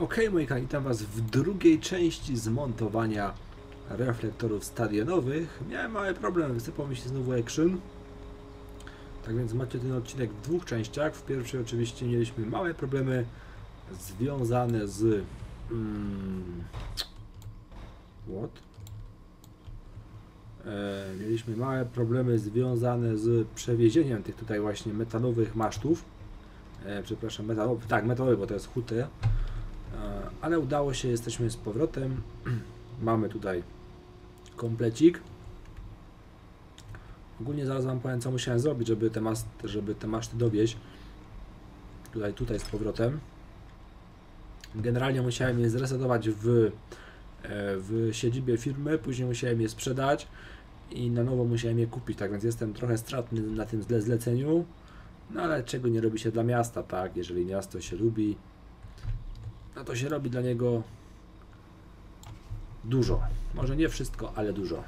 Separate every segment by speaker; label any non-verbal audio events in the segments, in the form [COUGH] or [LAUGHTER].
Speaker 1: Ok, moi kochani, witam Was w drugiej części zmontowania reflektorów stadionowych. Miałem mały problem, wysypał mi się znowu action. Tak więc macie ten odcinek w dwóch częściach. W pierwszej oczywiście mieliśmy małe problemy związane z... Mm, what? E, mieliśmy małe problemy związane z przewiezieniem tych tutaj właśnie metalowych masztów. E, przepraszam, metalowych, tak, metalowy, bo to jest huty. Ale udało się, jesteśmy z powrotem. [CLEARS THROAT] Mamy tutaj komplecik. Ogólnie zaraz Wam powiem, co musiałem zrobić, żeby te, mas żeby te maszty dowieść. Tutaj, tutaj z powrotem. Generalnie musiałem je zresetować w, e, w siedzibie firmy, później musiałem je sprzedać i na nowo musiałem je kupić, tak więc jestem trochę stratny na tym zle zleceniu. No ale czego nie robi się dla miasta, tak? Jeżeli miasto się lubi, no to się robi dla niego dużo. Może nie wszystko, ale dużo.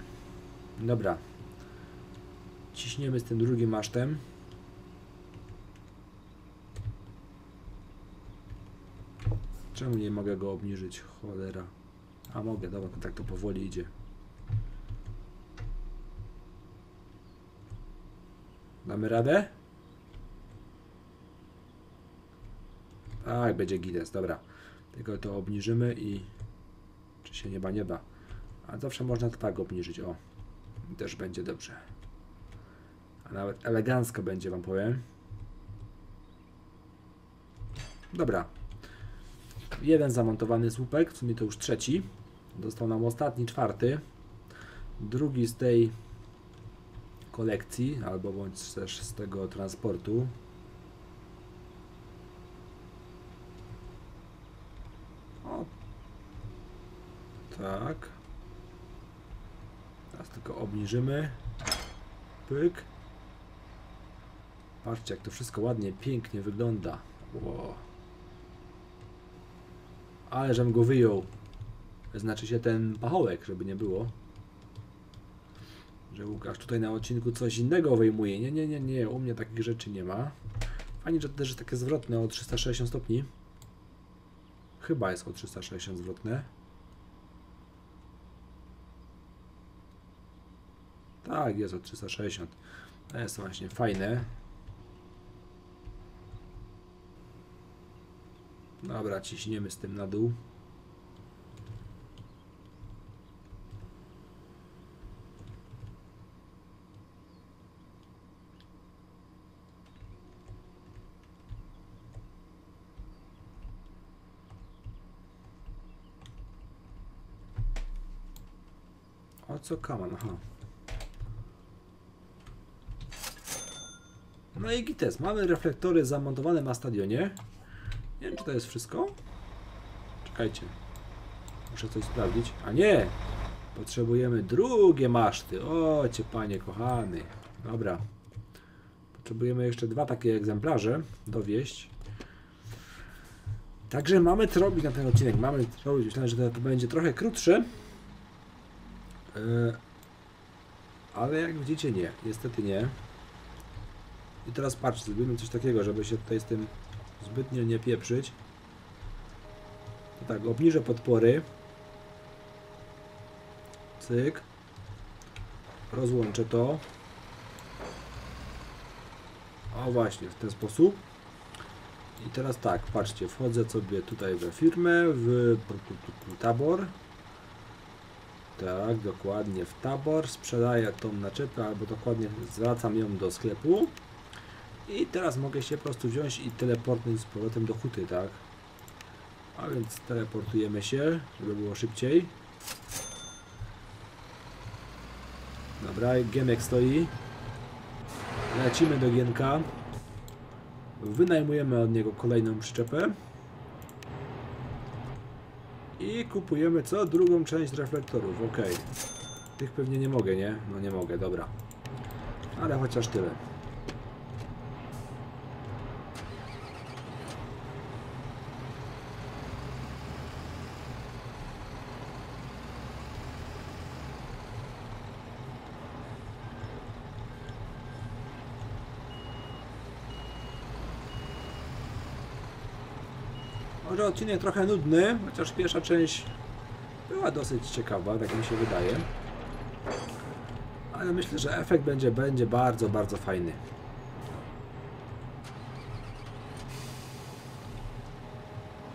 Speaker 1: Dobra. Ciśniemy z tym drugim masztem. Czemu nie mogę go obniżyć? Cholera. A mogę, dobra, tak to powoli idzie. Damy radę? Tak, będzie gites, dobra. Tylko to obniżymy i... Czy się nieba nieba. A zawsze można to tak obniżyć, o. Też będzie dobrze. A nawet elegancko będzie, wam powiem. Dobra. Jeden zamontowany słupek, w sumie to już trzeci. Dostał nam ostatni, czwarty. Drugi z tej kolekcji, albo bądź też z tego transportu. O. Tak. Teraz tylko obniżymy. Pyk. Patrzcie, jak to wszystko ładnie, pięknie wygląda. Wow. Ale żem go wyjął. Znaczy się ten pachołek, żeby nie było. Że Łukasz tutaj na odcinku coś innego wyjmuje. Nie, nie, nie, nie. U mnie takich rzeczy nie ma. Fajnie, że też jest takie zwrotne o 360 stopni. Chyba jest o 360 zwrotne. Tak, jest o 360. To jest właśnie fajne. Dobra, ciśniemy z tym na dół. O co kaman? Aha. No i gites. Mamy reflektory zamontowane na stadionie. Nie wiem, czy to jest wszystko. Czekajcie. Muszę coś sprawdzić. A nie! Potrzebujemy drugie maszty. O, panie kochany. Dobra. Potrzebujemy jeszcze dwa takie egzemplarze dowieść. Także mamy to robić na ten odcinek. Mamy to robić. Myślałem, że to będzie trochę krótsze. Yy, ale jak widzicie nie, niestety nie. I teraz patrz, zrobimy coś takiego, żeby się tutaj z tym zbytnio nie pieprzyć. To tak, obniżę podpory. Cyk. Rozłączę to. O właśnie, w ten sposób. I teraz tak, patrzcie, wchodzę sobie tutaj we firmę, w tabor. Tak, dokładnie w tabor. Sprzedaję tą naczepę, albo dokładnie zwracam ją do sklepu. I teraz mogę się po prostu wziąć i teleportnąć z powrotem do huty, tak? A więc teleportujemy się, żeby było szybciej. Dobra, Giemek stoi. Lecimy do Gienka. Wynajmujemy od niego kolejną przyczepę. I kupujemy co? Drugą część reflektorów, ok. Tych pewnie nie mogę, nie? No nie mogę, dobra. Ale chociaż tyle. Odcinek trochę nudny, chociaż pierwsza część była dosyć ciekawa, tak mi się wydaje. Ale myślę, że efekt będzie, będzie bardzo, bardzo fajny.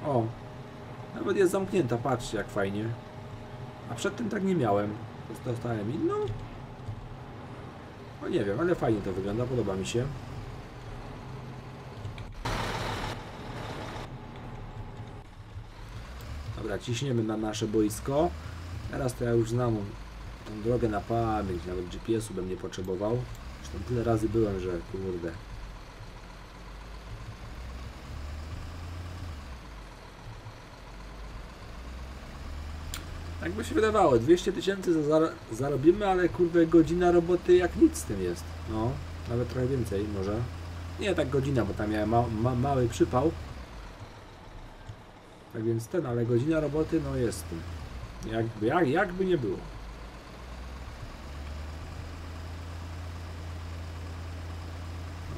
Speaker 1: O, nawet jest zamknięta, patrzcie jak fajnie. A przedtem tak nie miałem. Dostałem inną. No nie wiem, ale fajnie to wygląda, podoba mi się. Dobra, ciśniemy na nasze boisko. Teraz to ja już znam tą drogę na pamięć, nawet GPS-u bym nie potrzebował. Zresztą tyle razy byłem, że kurde. Tak by się wydawało, 200 tysięcy za- zar zarobimy, ale kurde godzina roboty jak nic z tym jest. No, nawet trochę więcej może. Nie tak godzina, bo tam miałem ma ma mały przypał. Tak więc ten, ale godzina roboty no jest. Jakby, jak, jakby nie było.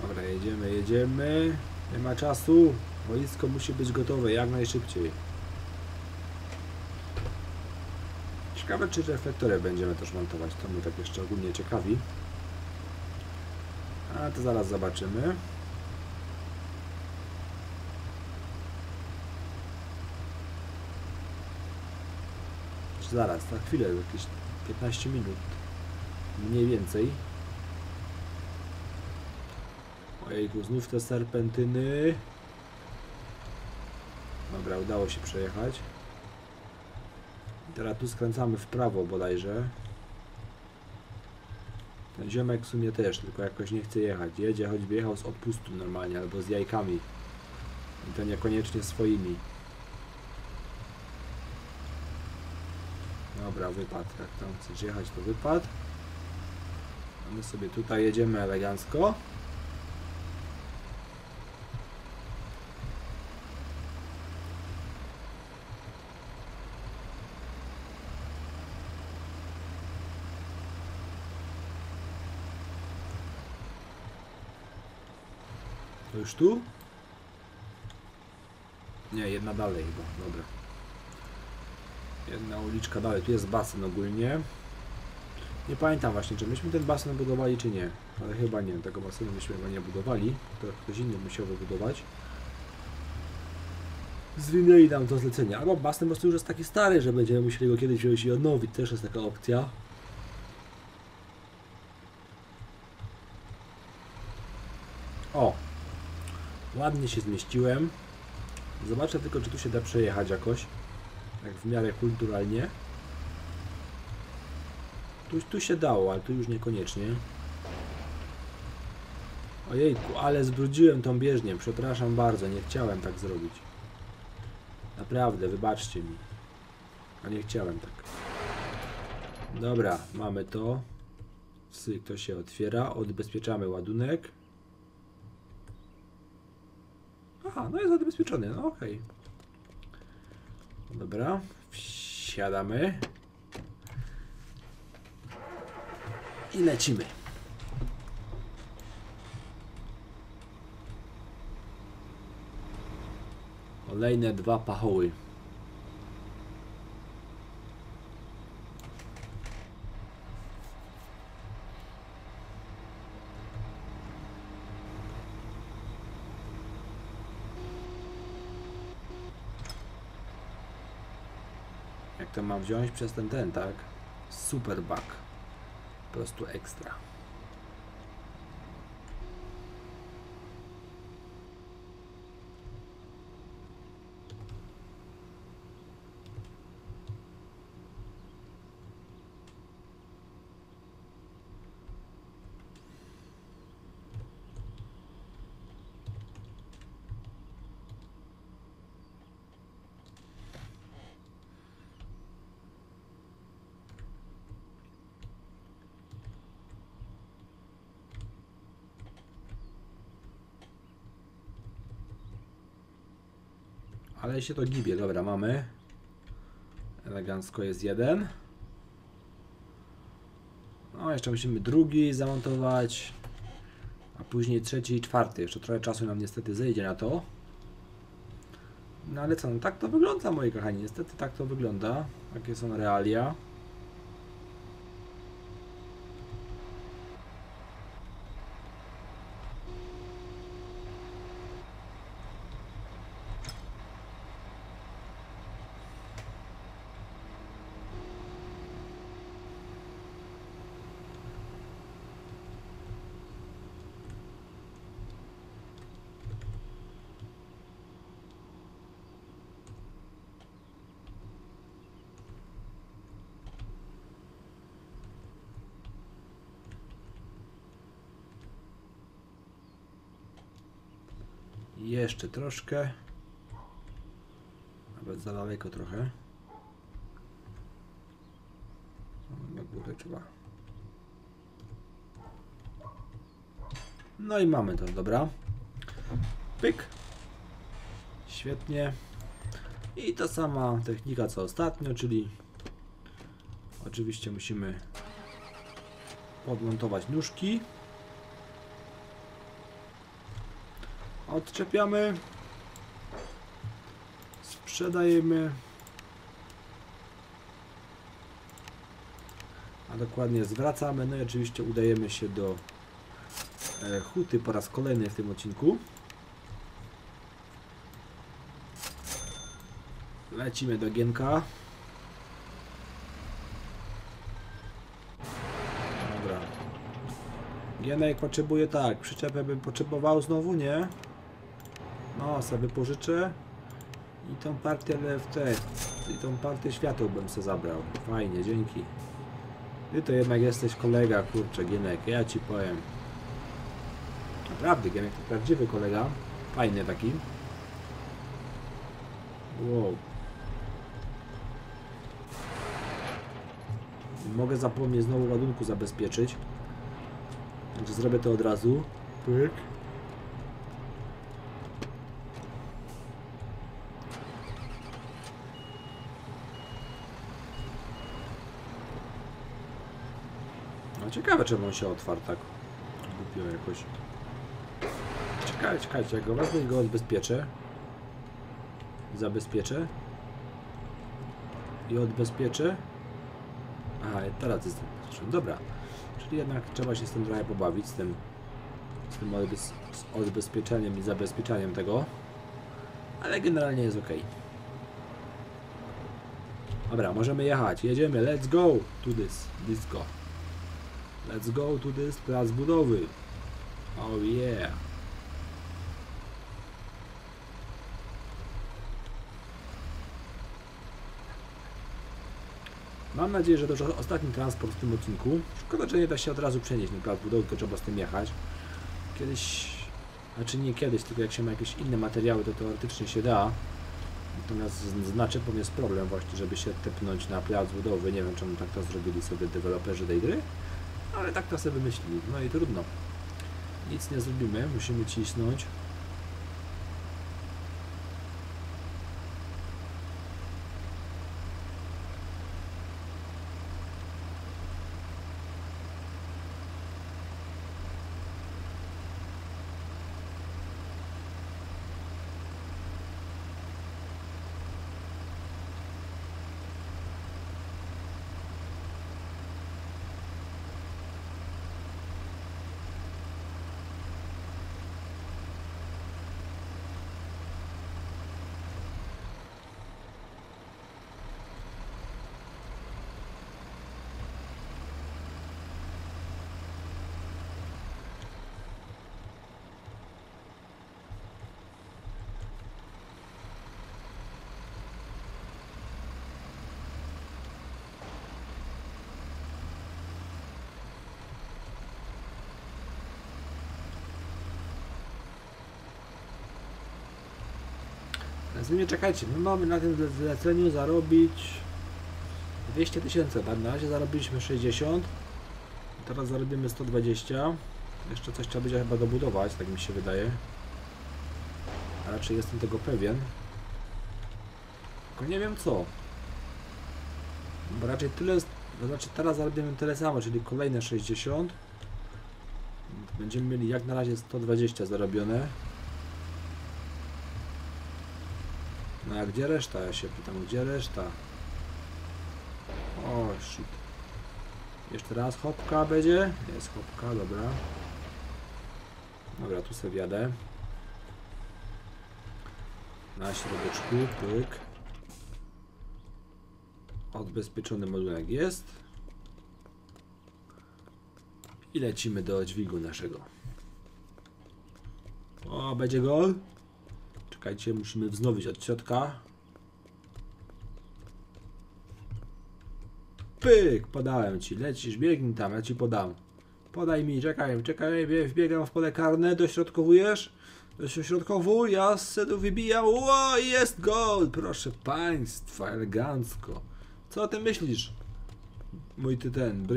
Speaker 1: Dobra, jedziemy, jedziemy. Nie ma czasu. Wojsko musi być gotowe jak najszybciej. Ciekawe, czy reflektory będziemy też montować. To mnie tak jeszcze ogólnie ciekawi. A to zaraz zobaczymy. Zaraz, za chwilę, jakieś 15 minut. Mniej więcej. Ojejku, znów te serpentyny. Dobra, udało się przejechać. Teraz tu skręcamy w prawo bodajże. Ten ziomek w sumie też, tylko jakoś nie chce jechać. Jedzie, choćby jechał z odpustu normalnie, albo z jajkami. I to niekoniecznie swoimi. Dobra, wypad. Jak tam chcesz jechać, to wypad. A my sobie tutaj jedziemy elegancko. To już tu? Nie, jedna dalej chyba, dobra. Jedna uliczka dalej, tu jest basen ogólnie. Nie pamiętam właśnie, czy myśmy ten basen budowali, czy nie. Ale chyba nie, tego basenu myśmy go nie budowali. To ktoś inny musiał wybudować. Zwinęli nam to zlecenie. Albo basen po prostu już jest taki stary, że będziemy musieli go kiedyś wziąć i odnowić. Też jest taka opcja. O! Ładnie się zmieściłem. Zobaczę tylko, czy tu się da przejechać jakoś. Tak w miarę kulturalnie. Tu, tu się dało, ale tu już niekoniecznie. Ojejku, ale zbrudziłem tą bieżnię. Przepraszam bardzo, nie chciałem tak zrobić. Naprawdę, wybaczcie mi. A nie chciałem tak. Dobra, mamy to. Syk to się otwiera. Odbezpieczamy ładunek. Aha, no jest odbezpieczony, no okej. Dobra, wsiadamy. I lecimy. Kolejne dwa pachoły. To mam wziąć przez ten ten, tak? Super bug. Po prostu ekstra. Ale się to gibie, dobra, mamy. Elegancko jest jeden. No, jeszcze musimy drugi zamontować. A później trzeci i czwarty. Jeszcze trochę czasu nam niestety zejdzie na to. No ale co, no tak to wygląda moi kochani, niestety tak to wygląda. Takie są realia. Jeszcze troszkę. Nawet za daleko trochę. Na górę trzeba. No i mamy to, dobra. Pyk. Świetnie. I ta sama technika co ostatnio, czyli oczywiście musimy podmontować nóżki. Odczepiamy. Sprzedajemy. A dokładnie zwracamy. No i oczywiście udajemy się do e, huty po raz kolejny w tym odcinku. Lecimy do Gienka. Dobra. Gienek potrzebuje tak, przyczepę bym potrzebował znowu, nie? No, sobie pożyczę. I tą partię LFT, i tą partię światła bym sobie zabrał. Fajnie, dzięki. Ty to jednak jesteś kolega, kurczę, Gienek, ja ci powiem. Naprawdę, Gienek to prawdziwy kolega. Fajny taki. Wow. Mogę zapomnieć znowu ładunku zabezpieczyć. Także zrobię to od razu. Pyk. Ciekawe czemu on się otwarł tak głupio jakoś. Czekaj, czekajcie, jak go wezmę go odbezpieczę. Zabezpieczę. I odbezpieczę. Aha, teraz jest. Dobra. Czyli jednak trzeba się z tym trochę pobawić, z tym, z tym odbez, z odbezpieczeniem i zabezpieczaniem tego. Ale generalnie jest ok. Dobra, możemy jechać. Jedziemy. Let's go to this disco. Let's go to this plac budowy. Oh yeah. Mam nadzieję, że to już ostatni transport w tym odcinku. Szkoda, że nie da się od razu przenieść na plac budowy, tylko trzeba z tym jechać. Kiedyś, znaczy nie kiedyś, tylko jak się ma jakieś inne materiały, to teoretycznie się da. Natomiast z naczepą jest problem właśnie, żeby się tepnąć na plac budowy. Nie wiem, czemu tak to zrobili sobie deweloperzy tej gry, ale tak to sobie wymyślili. No i trudno. Nic nie zrobimy, musimy cisnąć. Z nie czekajcie, my mamy na tym zle- zleceniu zarobić 200 tysięcy, tak? Na razie zarobiliśmy 60, teraz zarobimy 120. Jeszcze coś trzeba będzie chyba dobudować, tak mi się wydaje. A raczej jestem tego pewien. Tylko nie wiem co. Bo raczej tyle, to znaczy teraz zarobimy tyle samo, czyli kolejne 60. Będziemy mieli jak na razie 120 zarobione. A gdzie reszta? Ja się pytam, gdzie reszta? O, shit. Jeszcze raz hopka będzie? Jest hopka, dobra. Dobra, tu sobie wjadę. Na środeczku, pyk. Odbezpieczony modułek jest. I lecimy do dźwigu naszego. O, będzie gol. Czekajcie, musimy wznowić od środka. Pyk, podałem ci. Lecisz, biegnij tam, ja ci podam. Podaj mi, czekaj, czekaj, wbiegam w pole karne, dośrodkowujesz? Dośrodkowuj, ja se tu wybijam. Ło, jest gol! Proszę państwa, elegancko. Co o tym myślisz? Mój ty ten.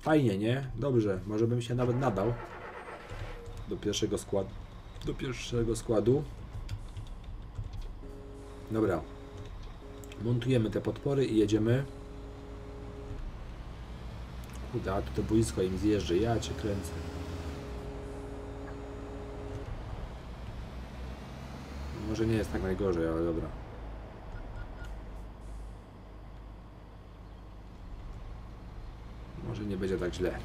Speaker 1: Fajnie, nie? Dobrze, może bym się nawet nadał do pierwszego składu. Do pierwszego składu. Dobra. Montujemy te podpory i jedziemy. Kurde, a tu to boisko im zjeżdża, ja cię kręcę. Może nie jest tak najgorzej, ale dobra. Może nie będzie tak źle.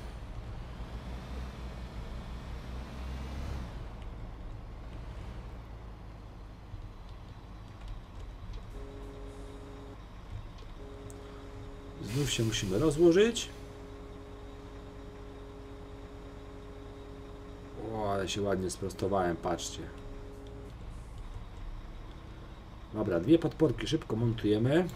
Speaker 1: Znów się musimy rozłożyć. O, ale się ładnie sprostowałem, patrzcie. Dobra, dwie podporki szybko montujemy.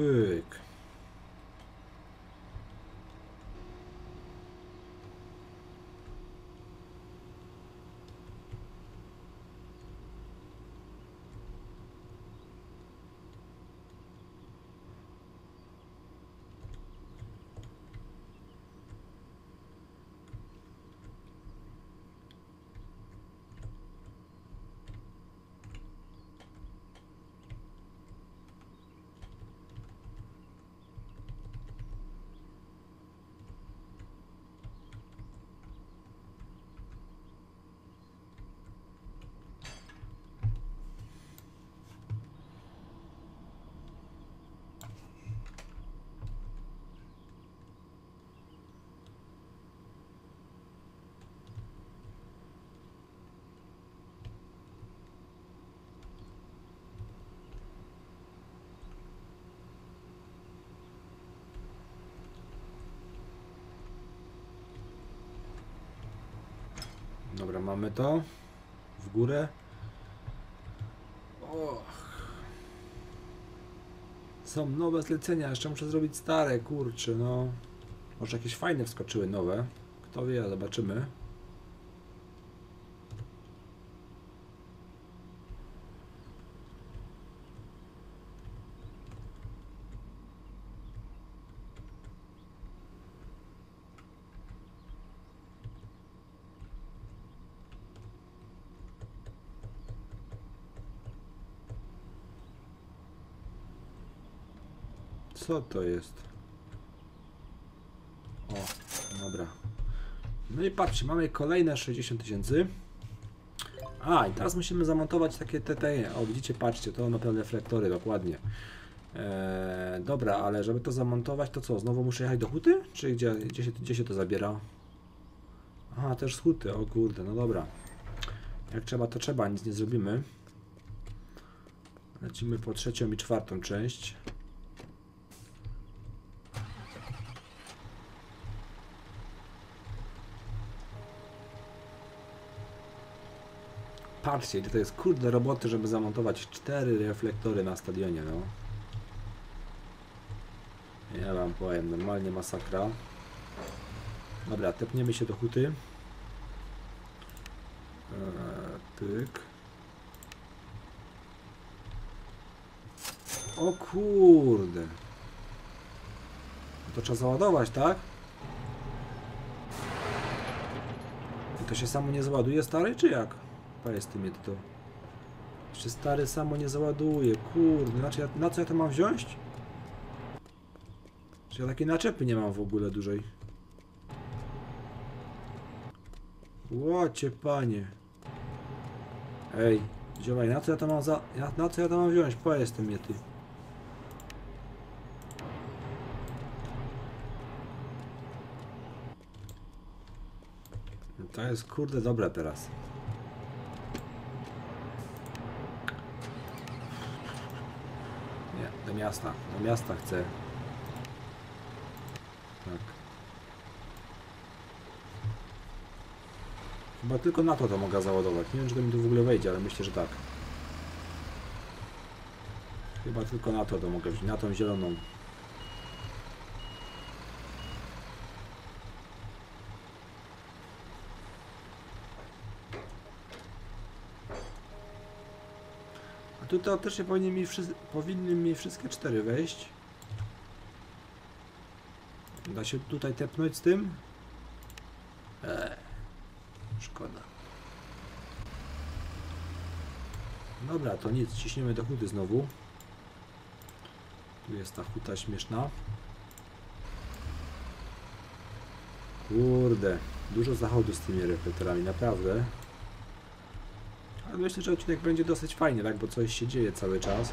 Speaker 1: Pyk. Dobra, mamy to. W górę. Och. Są nowe zlecenia, jeszcze muszę zrobić stare, kurczę, no. Może jakieś fajne wskoczyły nowe. Kto wie, zobaczymy. Co to jest? O, dobra. No i patrzcie, mamy kolejne 60 tysięcy. A, i teraz musimy zamontować takie TTE. O, widzicie, patrzcie, to naprawdę reflektory, dokładnie. Eee, dobra, ale żeby to zamontować, to co? Znowu muszę jechać do huty? Czy gdzie, gdzie, się, gdzie się to zabiera? Aha, też z huty, o kurde, no dobra. Jak trzeba, to trzeba, nic nie zrobimy. Lecimy po trzecią i czwartą część. Patrzcie, to jest kurde roboty, żeby zamontować cztery reflektory na stadionie, no. Ja wam powiem, normalnie masakra. Dobra, tepniemy się do huty. Eee, pyk. O kurde. To trzeba załadować, tak? I to się samo nie załaduje, stary, czy jak? Powiedz ty mnie to. Jeszcze stary samo nie załaduje, kurde, znaczy ja, na co ja to mam wziąć? Czy ja takiej naczepy nie mam w ogóle dużej? Łocie panie. Ej, ziołaj, na co ja to mam za... ja- Na co ja to mam wziąć? Powiedz ty mnie ty. To jest kurde dobre teraz. Nie, do miasta. Do miasta chcę. Tak. Chyba tylko na to to mogę załadować. Nie wiem, czy to mi tu w ogóle wejdzie, ale myślę, że tak. Chyba tylko na to to mogę wziąć. Na tą zieloną. Tu teoretycznie powinny mi, powinny mi wszystkie cztery wejść. Da się tutaj tepnąć z tym? Eee, szkoda. Dobra, to nic, ciśniemy do huty znowu. Tu jest ta huta śmieszna. Kurde, dużo zachodu z tymi reflektorami, naprawdę. Ale myślę, że odcinek będzie dosyć fajny, tak? Bo coś się dzieje cały czas.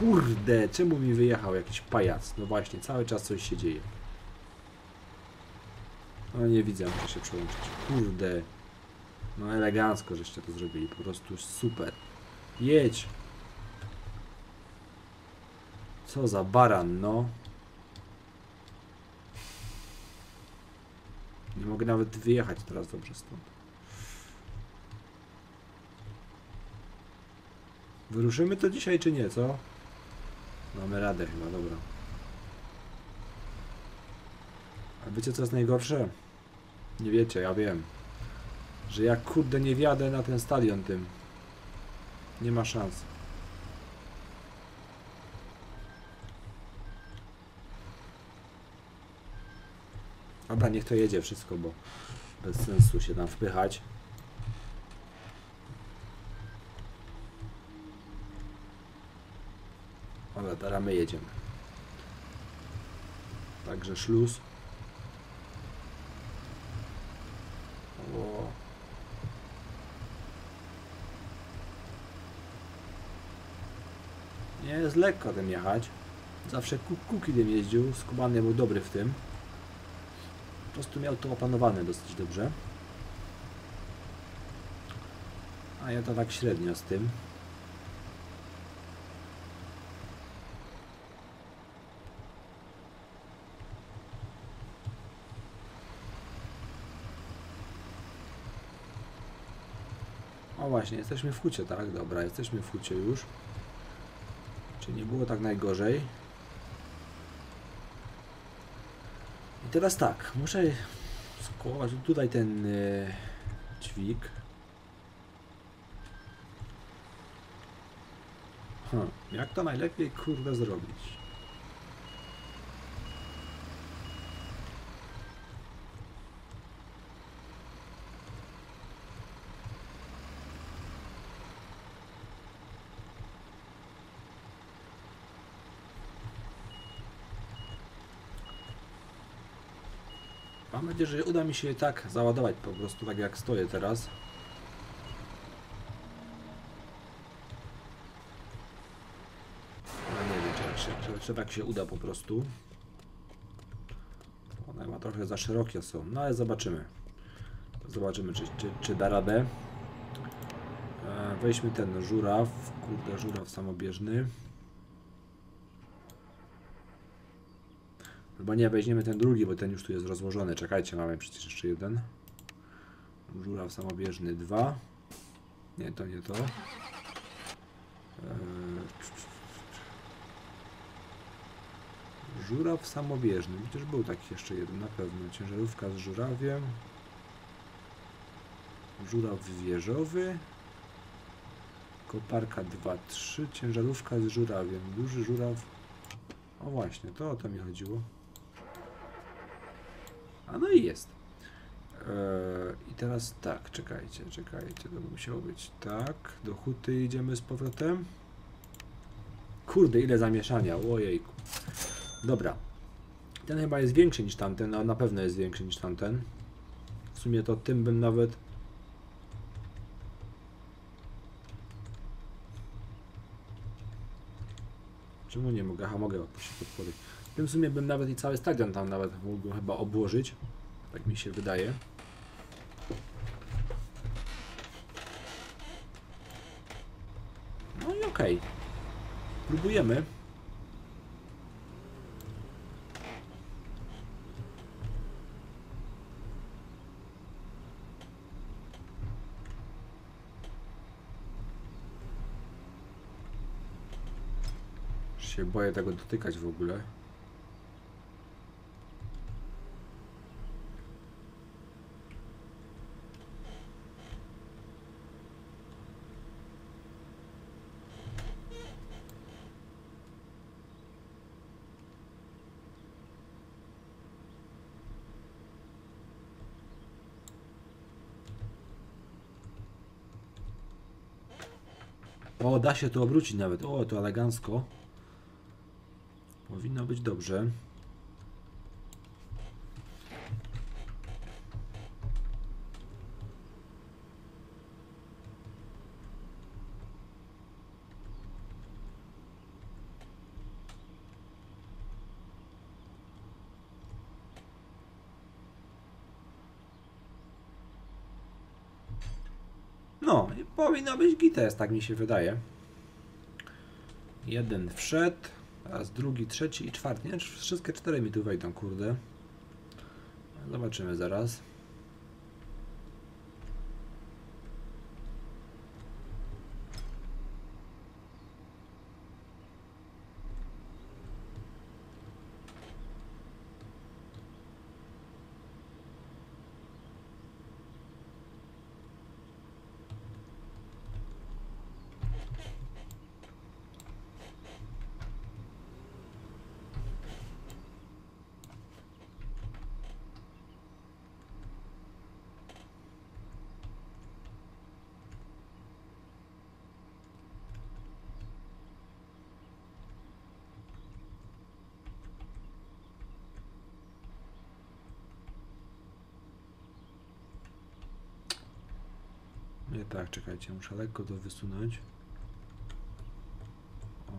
Speaker 1: Kurde, czemu mi wyjechał jakiś pajac? No właśnie, cały czas coś się dzieje. No nie widzę, muszę się przełączyć. Kurde. No elegancko, żeście to zrobili. Po prostu super. Jedź. Co za baran, no. Nie mogę nawet wyjechać teraz dobrze stąd. Wyruszymy to dzisiaj czy nie, co? Mamy radę chyba, dobra. A wiecie co jest najgorsze? Nie wiecie, ja wiem. Że jak kurde nie wjadę na ten stadion tym. Nie ma szans. Dobra, niech to jedzie wszystko, bo bez sensu się tam wpychać. Dobra, teraz my jedziemy. Także szluz. O. Nie jest lekko tym jechać. Zawsze Ku- Kuki tym jeździł, Skubany był dobry w tym. Po prostu miał to opanowane dosyć dobrze. A ja to tak średnio z tym. O właśnie, jesteśmy w hucie, tak? Dobra, jesteśmy w hucie już. Czy nie było tak najgorzej? I teraz tak, muszę skołować tutaj ten e, dźwig. Hm, jak to najlepiej kurde zrobić? Nadzieję, że uda mi się tak załadować po prostu tak jak stoję teraz. No nie wiem, czy, czy, czy, czy tak się uda po prostu. One ma trochę za szerokie są, no ale zobaczymy. Zobaczymy, czy, czy, czy da radę. E, weźmy ten żuraw, kurde żuraw samobieżny. Chyba nie, weźmiemy ten drugi, bo ten już tu jest rozłożony. Czekajcie, mamy przecież jeszcze jeden. Żuraw samobieżny 2. Nie, to nie to. Eee, Żuraw samobieżny. Przecież był taki jeszcze jeden na pewno. Ciężarówka z żurawiem. Żuraw wieżowy. Koparka 2-3. Ciężarówka z żurawiem. Duży żuraw. O właśnie, to o to mi chodziło. A no i jest. Eee, I teraz tak, czekajcie, czekajcie, to by musiało być tak. Do huty idziemy z powrotem. Kurde, ile zamieszania, ojejku. Dobra. Ten chyba jest większy niż tamten, no na pewno jest większy niż tamten. W sumie to tym bym nawet... Czemu nie mogę? Aha, mogę opuścić podpory. Tym w sumie bym nawet i cały stadion tam nawet mógł chyba obłożyć. Tak mi się wydaje. No i okej. Próbujemy. się boję tego dotykać w ogóle. O, da się to obrócić nawet. O, to elegancko. Powinno być dobrze. No, i powinno być gites, tak mi się wydaje. Jeden wszedł. Raz, drugi, trzeci i czwarty. Nie, wszystkie cztery mi tu wejdą, kurde. Zobaczymy zaraz. Nie tak, czekajcie, muszę lekko to wysunąć.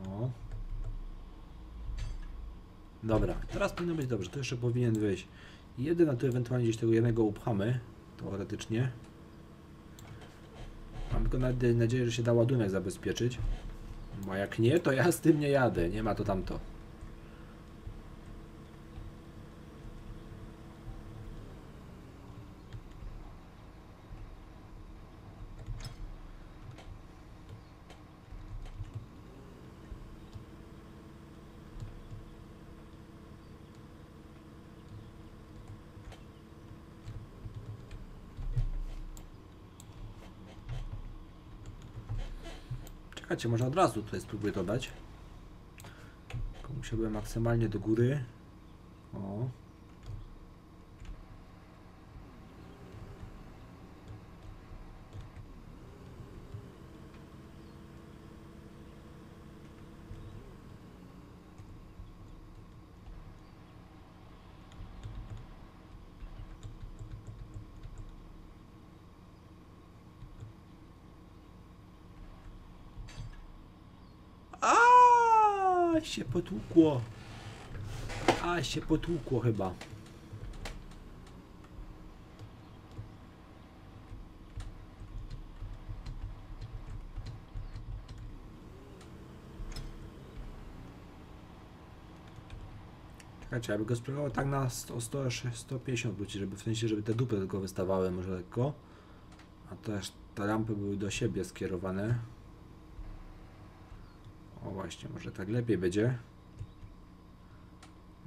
Speaker 1: O. Dobra, teraz powinno być dobrze. To jeszcze powinien wyjść jeden, a tu ewentualnie gdzieś tego jednego upchamy, teoretycznie. Mam tylko nadzieję, że się da ładunek zabezpieczyć. Bo jak nie, to ja z tym nie jadę. Nie ma to tamto. Czekajcie, może od razu tutaj spróbuję dodać. Musiałbym maksymalnie do góry. O. A się potłukło. A się potłukło chyba. Czekajcie, ja bym go spróbował tak na 100, 100, 150 wrócić, żeby w sensie, żeby te dupy tylko wystawały może lekko. A też te lampy były do siebie skierowane. O właśnie, może tak lepiej będzie.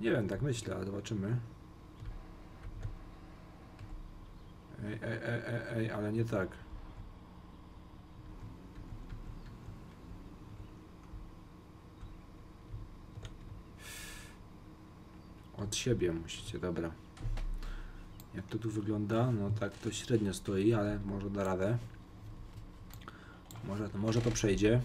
Speaker 1: Nie wiem, tak myślę, ale zobaczymy. Ej, ej, ej, ej, ej, ale nie tak. Od siebie musicie, dobra. Jak to tu wygląda? No tak to średnio stoi, ale może da radę. Może, może to przejdzie.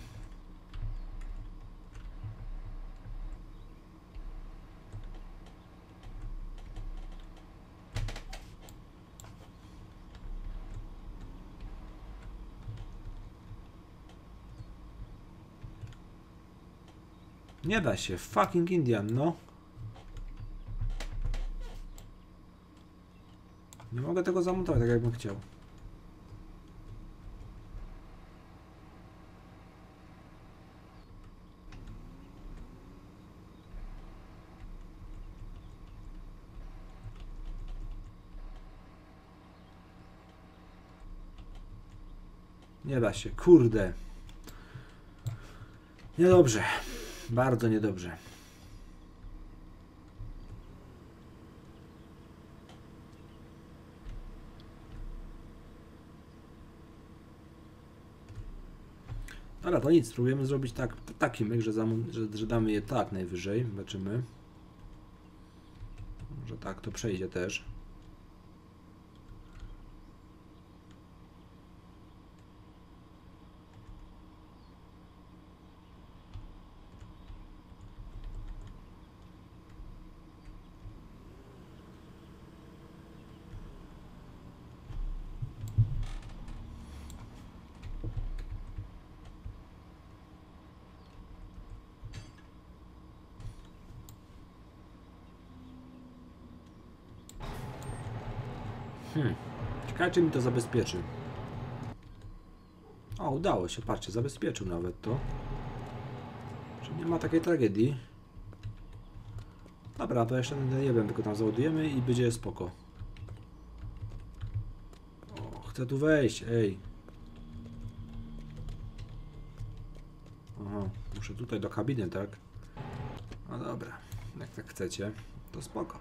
Speaker 1: Nie da się. Fucking Indian, no. Nie mogę tego zamontować tak jakbym chciał. Nie da się, kurde. Niedobrze. Bardzo niedobrze. Dobra, to nic, spróbujemy zrobić tak, taki myk, że, że, że damy je tak najwyżej, zobaczymy. Może tak to przejdzie też. Hmm. Czy mi to zabezpieczy. O, udało się, patrzcie, zabezpieczył nawet to. Czy nie ma takiej tragedii? Dobra, to jeszcze nie wiem, tylko tam załadujemy i będzie spoko. O, chcę tu wejść, ej. Aha, muszę tutaj do kabiny, tak? No dobra, jak tak chcecie, to spoko.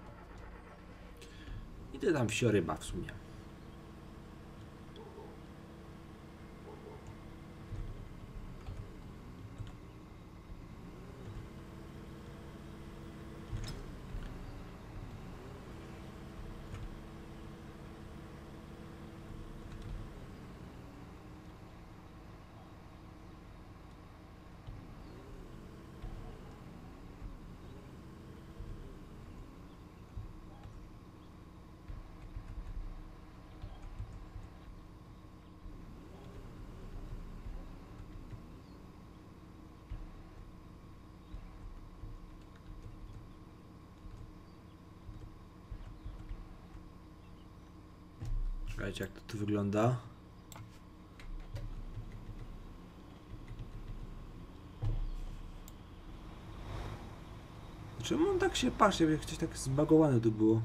Speaker 1: I ty tam wsioryba w sumie. Czekajcie, jak to tu wygląda. Czemu on tak się patrzy, jak coś tak zbagowane tu było?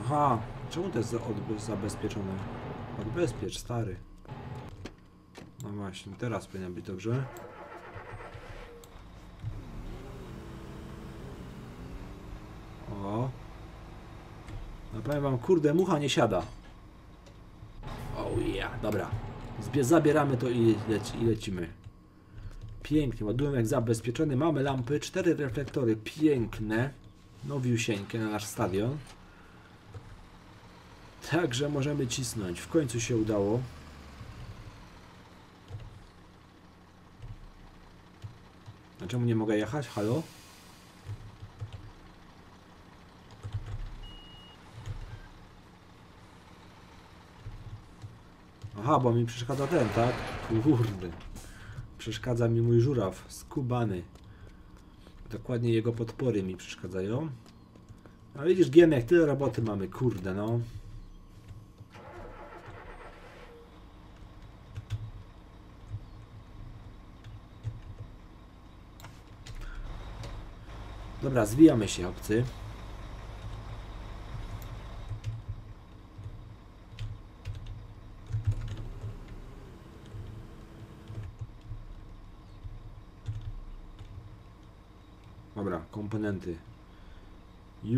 Speaker 1: Aha, czemu to jest zabezpieczone? Odbezpiecz, stary. No właśnie, teraz powinien być dobrze. O. No powiem wam, kurde, mucha nie siada. Oh yeah, dobra. Zbie zabieramy to i, leci, i lecimy. Pięknie, ładunek zabezpieczony. Mamy lampy, cztery reflektory, piękne. Nowiusieńkie na nasz stadion. Także możemy cisnąć. W końcu się udało. A czemu nie mogę jechać? Halo? Bo mi przeszkadza ten, tak? Kurde. Przeszkadza mi mój żuraw, skubany. Dokładnie jego podpory mi przeszkadzają. A widzisz, Giemek, tyle roboty mamy, kurde, no. Dobra, zwijamy się, obcy. Dobra, komponenty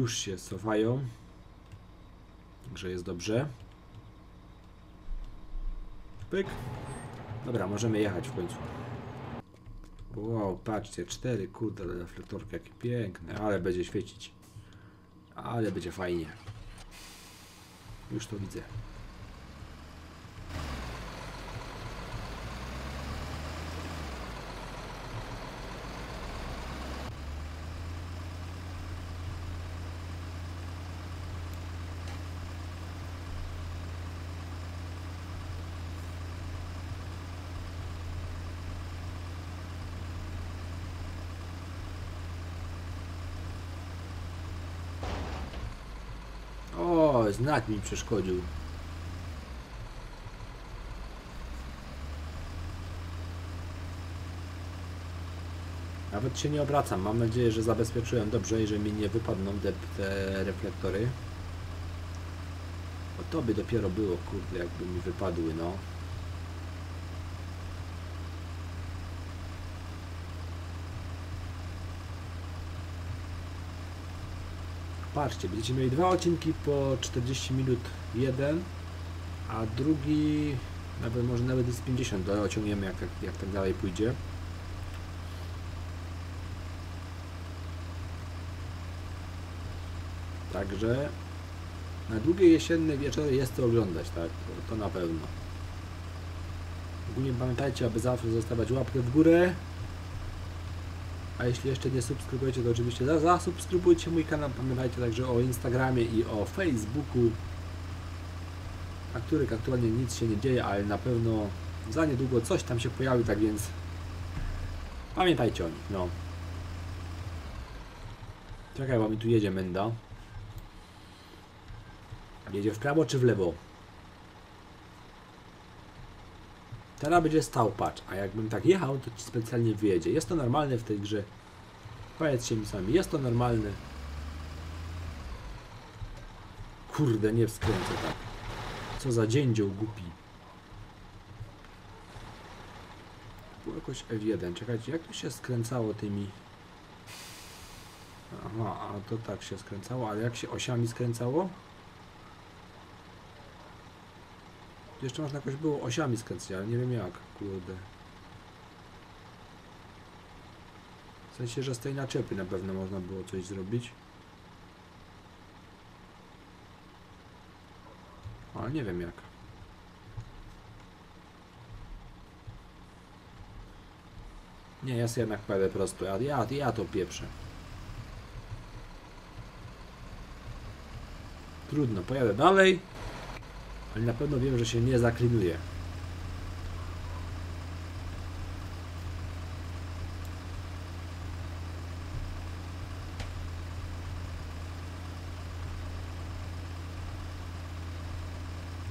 Speaker 1: już się cofają. Także jest dobrze. Pyk. Dobra, możemy jechać w końcu. Wow, patrzcie, cztery kurde reflektorki, jakie piękne, ale będzie świecić. Ale będzie fajnie. Już to widzę. O, znak mi przeszkodził. Nawet się nie obracam. Mam nadzieję, że zabezpieczyłem dobrze i że mi nie wypadną te, reflektory. O to by dopiero było, kurde, jakby mi wypadły, no. Patrzcie, będziecie mieli dwa odcinki po 40 minut jeden, a drugi nawet może nawet z 50 do ociągniemy jak, tak- jak tak dalej pójdzie. Także na długie jesienne wieczory jest to oglądać, tak? To, to na pewno. Ogólnie pamiętajcie, aby zawsze zostawiać łapkę w górę. A jeśli jeszcze nie subskrybujecie, to oczywiście za- zasubskrybujcie mój kanał. Pamiętajcie także o Instagramie i o Facebooku, na których aktualnie nic się nie dzieje, ale na pewno za niedługo coś tam się pojawi, tak więc pamiętajcie o nich, no. Czekaj, bo mi tu jedzie Menda. Jedzie w prawo czy w lewo? Teraz będzie stał, patrz, a jakbym tak jechał, to ci specjalnie wyjedzie. Jest to normalne w tej grze. Powiedzcie mi sami, jest to normalne. Kurde, nie wskręcę tak. Co za dziędzioł głupi. Było jakoś F1. Czekajcie, jak to się skręcało tymi... Aha, a to tak się skręcało, ale jak się osiami skręcało? Tu Jeszcze można jakoś było osiami skręcać, ale nie wiem jak, kurde. W sensie, że z tej naczepy na pewno można było coś zrobić. Ale nie wiem jak. Nie, ja sobie jednak pojadę prosto. Ja, ja, ja to pieprzę. Trudno, pojadę dalej. Ale na pewno wiem, że się nie zaklinuje.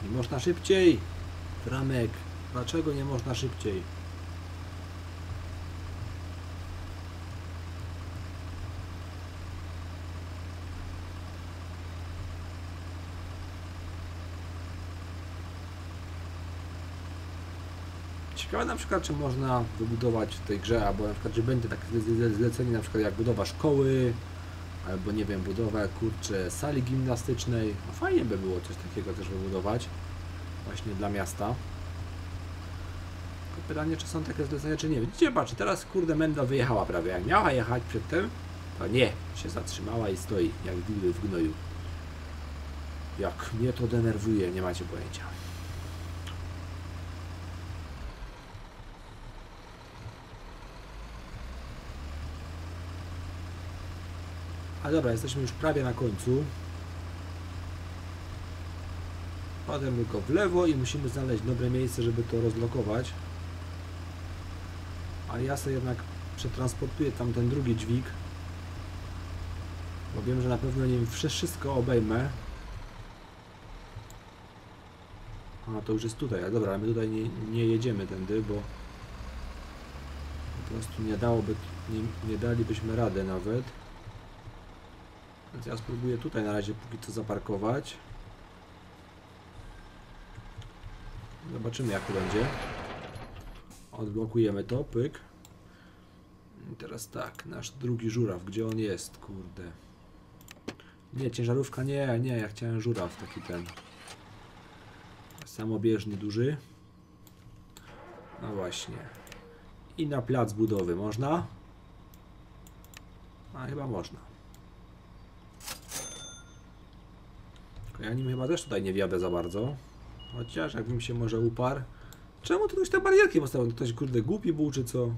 Speaker 1: Nie można szybciej. Framek, dlaczego nie można szybciej? Ciekawe na przykład, czy można wybudować w tej grze, albo na przykład, czy będzie takie zle- zle- zlecenie, na przykład jak budowa szkoły, albo nie wiem, budowa kurczę sali gimnastycznej. No fajnie by było coś takiego też wybudować, właśnie dla miasta. Tylko pytanie, czy są takie zlecenia, czy nie. Widzicie, patrz, teraz kurde Menda wyjechała prawie. Jak miała jechać przedtem, to nie, się zatrzymała i stoi, jak wilły w gnoju. Jak mnie to denerwuje, nie macie pojęcia. Dobra, jesteśmy już prawie na końcu. Potem tylko w lewo i musimy znaleźć dobre miejsce, żeby to rozlokować. A ja sobie jednak przetransportuję tam ten drugi dźwig. Bo wiem, że na pewno nim wszy- wszystko obejmę. A to już jest tutaj, ale dobra, my tutaj nie, nie jedziemy tędy, bo po prostu nie dałoby, nie, nie dalibyśmy radę nawet. Więc ja spróbuję tutaj na razie póki co zaparkować. Zobaczymy jak to będzie. Odblokujemy to, pyk. I teraz tak, nasz drugi żuraw, gdzie on jest, kurde. Nie, ciężarówka nie, nie, ja chciałem żuraw taki ten. Samobieżny, duży. No właśnie. I na plac budowy można? A chyba można. Ja nim chyba też tutaj nie wjadę za bardzo. Chociaż jakbym się może uparł. Czemu tu ktoś te barierki postawił? Ktoś kurde głupi był czy co?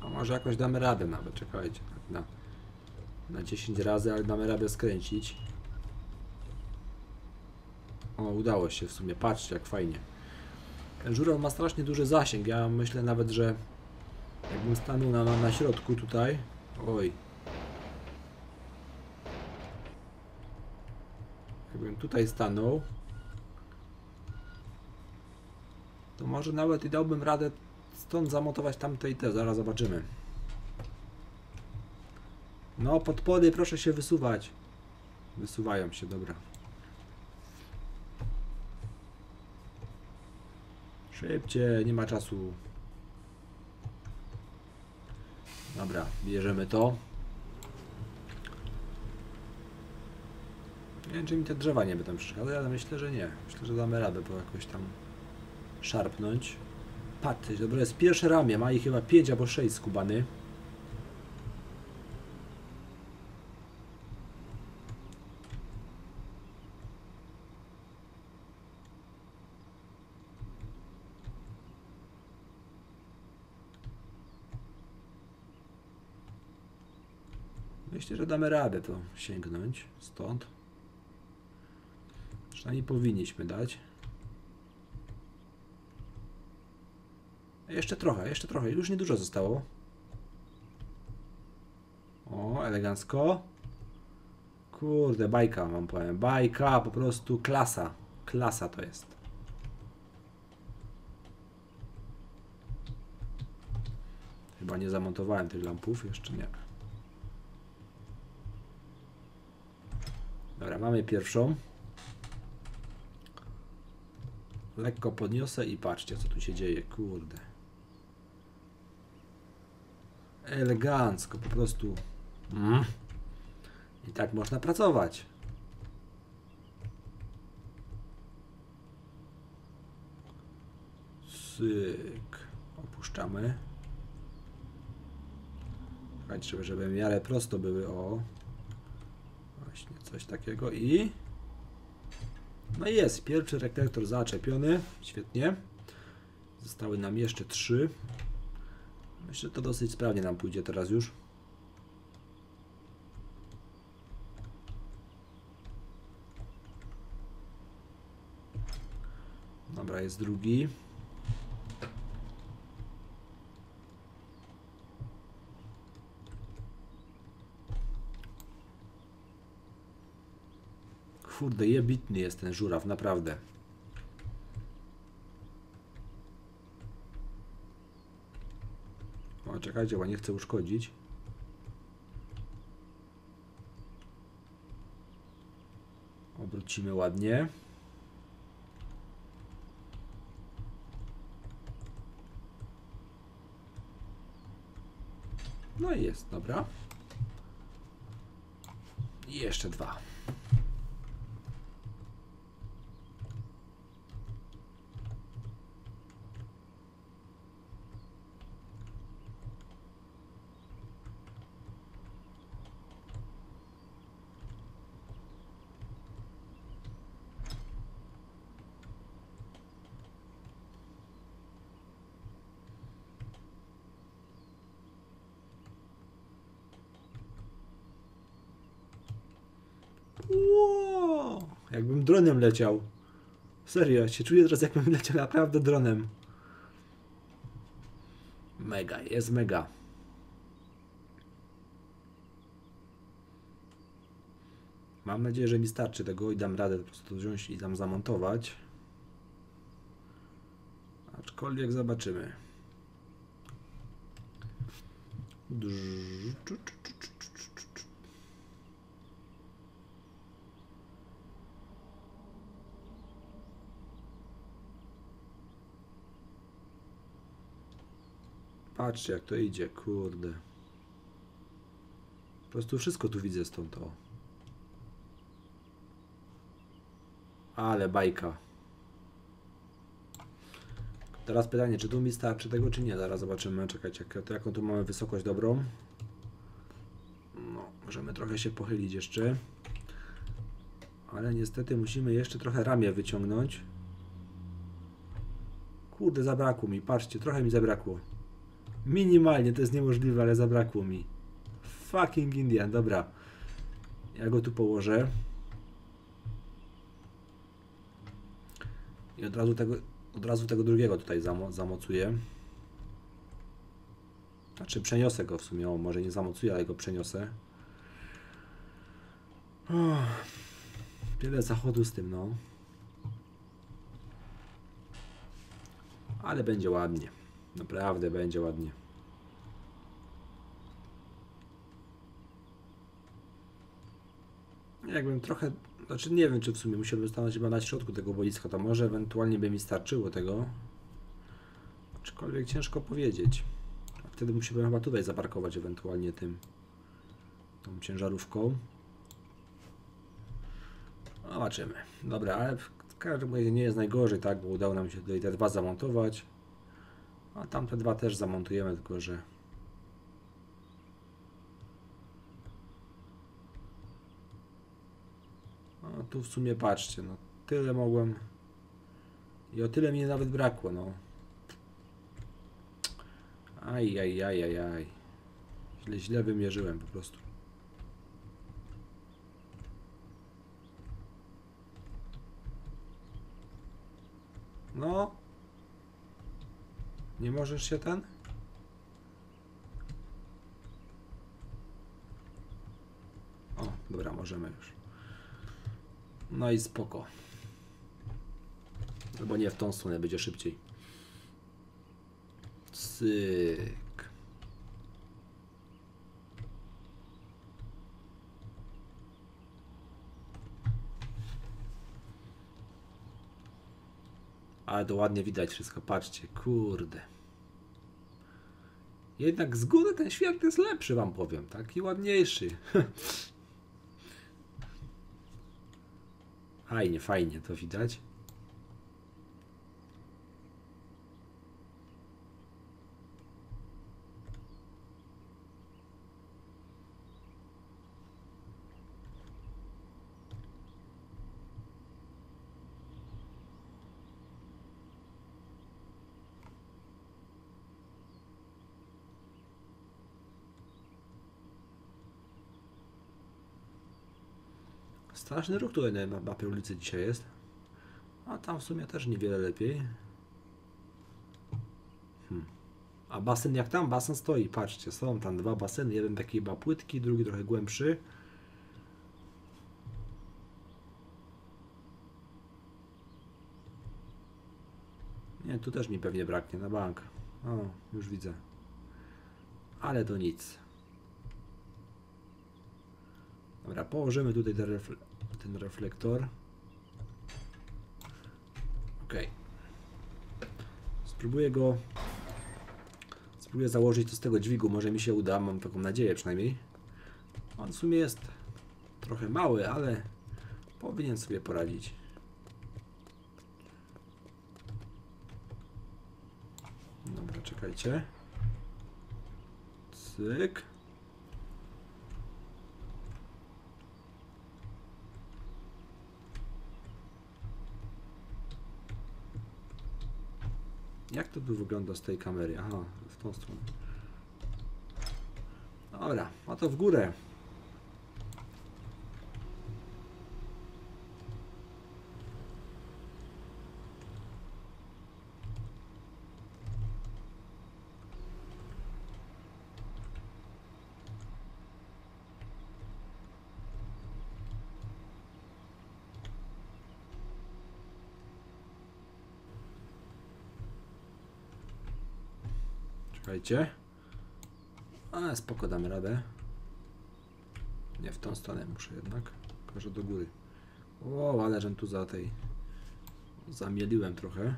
Speaker 1: A może jakoś damy radę nawet, czekajcie. Na, na 10 razy, ale damy radę skręcić. O, udało się w sumie, patrzcie jak fajnie. Ten ma strasznie duży zasięg, ja myślę nawet, że jakbym stanął na, na środku tutaj, oj. Jakbym tutaj stanął, to może nawet i dałbym radę stąd zamontować tamte i te, zaraz zobaczymy. No, podpody proszę się wysuwać. Wysuwają się, dobra. Szybciej, nie ma czasu. Dobra, bierzemy to. Nie wiem, czy mi te drzewa nie będą przeszkadzały, ale myślę, że nie. Myślę, że damy radę, bo jakoś tam szarpnąć. Patrzeć, dobra, jest pierwsze ramię, ma ich chyba 5 albo 6 skubany. Myślę, że damy radę to sięgnąć stąd. Przynajmniej powinniśmy dać. Jeszcze trochę, jeszcze trochę, już niedużo zostało. O, elegancko. Kurde, bajka wam powiem. Bajka, po prostu klasa. Klasa to jest. Chyba nie zamontowałem tych lampów, jeszcze nie. Dobra, mamy pierwszą. Lekko podniosę i patrzcie, co tu się dzieje. Kurde. Elegancko, po prostu. Mm. I tak można pracować. Syk. Opuszczamy. Słuchajcie, żeby, żeby w miarę prosto były. O. Coś takiego i... No i jest, pierwszy reflektor zaczepiony, świetnie. Zostały nam jeszcze trzy. Myślę, że to dosyć sprawnie nam pójdzie teraz już. Dobra, jest drugi. Kurde, jebitny jest ten żuraw, naprawdę. O, czekajcie, bo nie chcę uszkodzić. Obrócimy ładnie. No i jest, dobra. I jeszcze dwa. Ło! Jakbym dronem leciał. Serio, się czuję teraz jakbym leciał naprawdę dronem. Mega, jest mega. Mam nadzieję, że mi starczy tego i dam radę po prostu wziąć i tam zamontować. Aczkolwiek zobaczymy. Patrzcie jak to idzie, kurde. Po prostu wszystko tu widzę stąd o. Ale bajka. Teraz pytanie, czy tu mi starczy tego, czy nie? Zaraz zobaczymy. Czekajcie, jak, jaką tu mamy wysokość dobrą. No, możemy trochę się pochylić jeszcze. Ale niestety musimy jeszcze trochę ramię wyciągnąć. Kurde, zabrakło mi. Patrzcie, trochę mi zabrakło. Minimalnie, to jest niemożliwe, ale zabrakło mi. Fucking Indian, dobra. Ja go tu położę. I od razu tego, od razu tego drugiego tutaj zamo, zamocuję. Znaczy przeniosę go w sumie, o, może nie zamocuję, ale go przeniosę. Uff, tyle zachodu z tym, no. Ale będzie ładnie. Naprawdę będzie ładnie. Jakbym trochę, znaczy nie wiem, czy w sumie musiałbym stanąć chyba na środku tego boiska, to może ewentualnie by mi starczyło tego. Aczkolwiek ciężko powiedzieć. A wtedy musiałbym chyba tutaj zaparkować ewentualnie tym, tą ciężarówką. Zobaczymy. Dobra, ale w każdym razie nie jest najgorzej, tak, bo udało nam się tutaj te dwa zamontować. A tamte dwa też zamontujemy, tylko że No tu w sumie patrzcie, no tyle mogłem i o tyle mi nawet brakło, no. Aj, aj, aj, aj, aj. Źle, źle wymierzyłem po prostu. No. Nie możesz się ten? O, dobra, możemy już. No i spoko. Albo nie w tą stronę, będzie szybciej. Cyk. Ale to ładnie widać wszystko, patrzcie, kurde. Jednak z góry ten świat jest lepszy, wam powiem, taki ładniejszy. [LAUGHS] Fajnie, fajnie to widać. Straszny ruch tutaj na mapie ulicy dzisiaj jest. A tam w sumie też niewiele lepiej. Hmm. A basen jak tam? Basen stoi, patrzcie, są tam dwa baseny, jeden taki chyba płytki, drugi trochę głębszy. Nie, tu też mi pewnie braknie na bank. O, już widzę. Ale to nic. Dobra, położymy tutaj refle ten reflektor. Ok. Spróbuję go. Spróbuję założyć to z tego dźwigu. Może mi się uda. Mam taką nadzieję przynajmniej. On w sumie jest trochę mały, ale powinien sobie poradzić. Dobra, czekajcie. Cyk. Jak to tu wygląda z tej kamery? Aha, w tą stronę. Dobra, a to w górę. Czekajcie. A, spoko, damy radę. Nie, w tą stronę muszę jednak. Pokażę do góry. O, ale żem tu za tej... Zamieliłem trochę.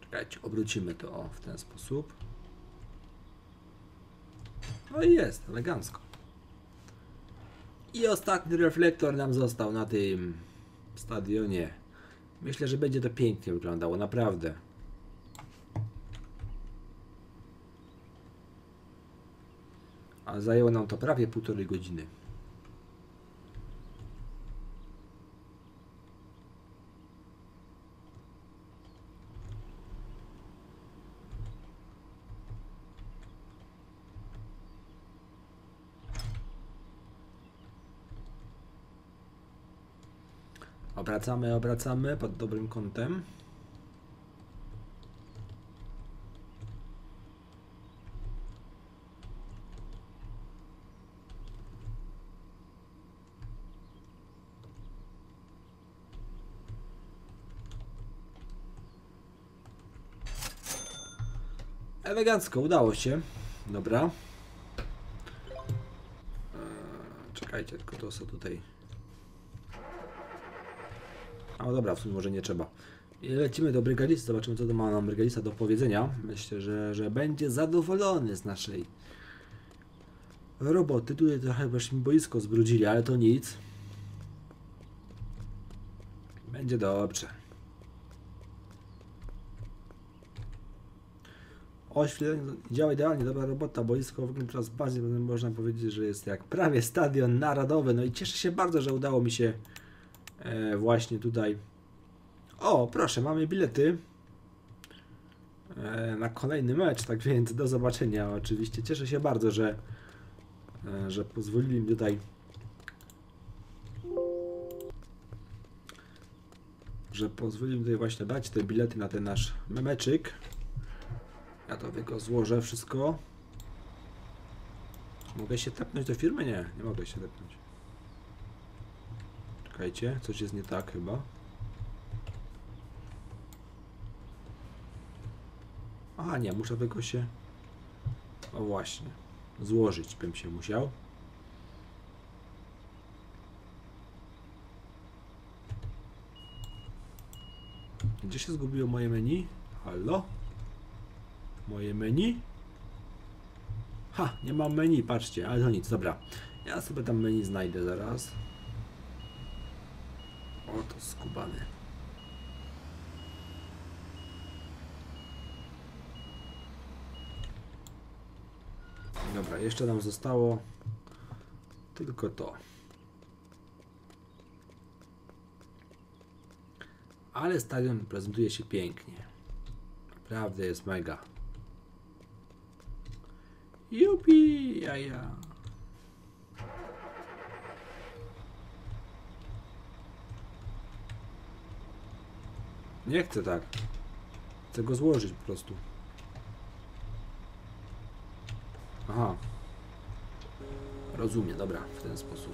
Speaker 1: Czekajcie, obrócimy to o, w ten sposób. No i jest, elegancko. I ostatni reflektor nam został na tym stadionie. Myślę, że będzie to pięknie wyglądało, naprawdę. A zajęło nam to prawie półtorej godziny. Obracamy, obracamy pod dobrym kątem. Elegancko, udało się. Dobra. Eee, czekajcie, tylko to co tutaj. A dobra, w sumie może nie trzeba. I lecimy do brygalisty, zobaczymy co to ma nam brygalista do powiedzenia. Myślę, że, że będzie zadowolony z naszej roboty. Tutaj trochę właśnie boisko zbrudzili, ale to nic. Będzie dobrze. Oświetlenie działa idealnie, dobra robota, boisko wygląda teraz bardziej, można powiedzieć, że jest jak prawie stadion narodowy. No i cieszę się bardzo, że udało mi się e, właśnie tutaj. O, proszę, mamy bilety e, na kolejny mecz, tak więc do zobaczenia oczywiście. Cieszę się bardzo, że, e, że pozwolili mi tutaj że pozwolili mi tutaj właśnie dać te bilety na ten nasz memeczyk. Ja to tylko złożę wszystko. Mogę się tepnąć do firmy? Nie, nie mogę się tepnąć. Czekajcie, coś jest nie tak chyba. Aha, nie, muszę tylko się... O właśnie, złożyć bym się musiał. Gdzie się zgubiło moje menu? Halo? Moje menu? Ha, nie mam menu, patrzcie, ale to nic, dobra. Ja sobie tam menu znajdę zaraz. Oto skubany. Dobra, jeszcze nam zostało tylko to. Ale stadion prezentuje się pięknie. Naprawdę jest mega. Jupi, jaja. Nie chcę tak. Chcę go złożyć po prostu. Aha. Rozumiem, dobra, w ten sposób.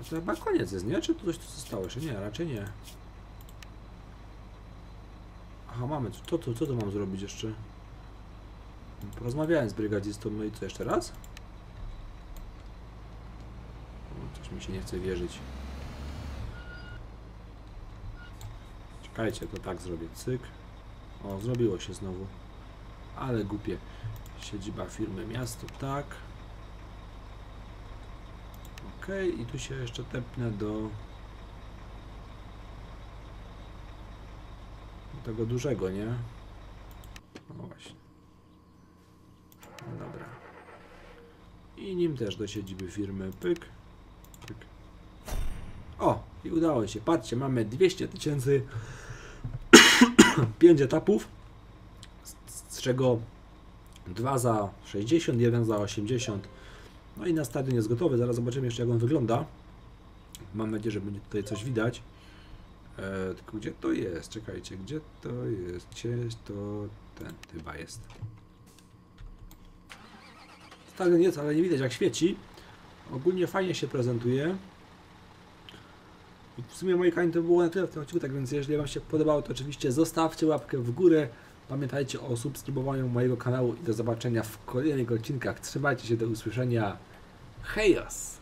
Speaker 1: A to chyba koniec jest, nie? Czy tu coś tu zostało jeszcze? Nie, raczej nie. Aha, mamy. To, to, co tu mam zrobić jeszcze? Porozmawiałem z brygadzistą, no i co jeszcze raz? O, coś mi się nie chce wierzyć. Czekajcie, to tak zrobię. Cyk. O, zrobiło się znowu. Ale głupie. Siedziba firmy miasto, tak. Ok, i tu się jeszcze tepnę do tego dużego, nie? No właśnie. No dobra. I nim też do siedziby firmy. Pyk. Pyk. O! I udało się. Patrzcie, mamy 200 tysięcy 5 etapów, z, z czego 2 za 60, 1 za 80. No i na stadion jest gotowy. Zaraz zobaczymy jeszcze jak on wygląda. Mam nadzieję, że będzie tutaj coś widać. E, tylko gdzie to jest? Czekajcie, gdzie to jest? Gdzie to ten chyba jest. Stadion jest, ale nie widać jak świeci. Ogólnie fajnie się prezentuje. W sumie moje kanie to było na tyle w tym odcinku, tak więc jeżeli Wam się podobało, to oczywiście zostawcie łapkę w górę. Pamiętajcie o subskrybowaniu mojego kanału i do zobaczenia w kolejnych odcinkach. Trzymajcie się, do usłyszenia. Hejos!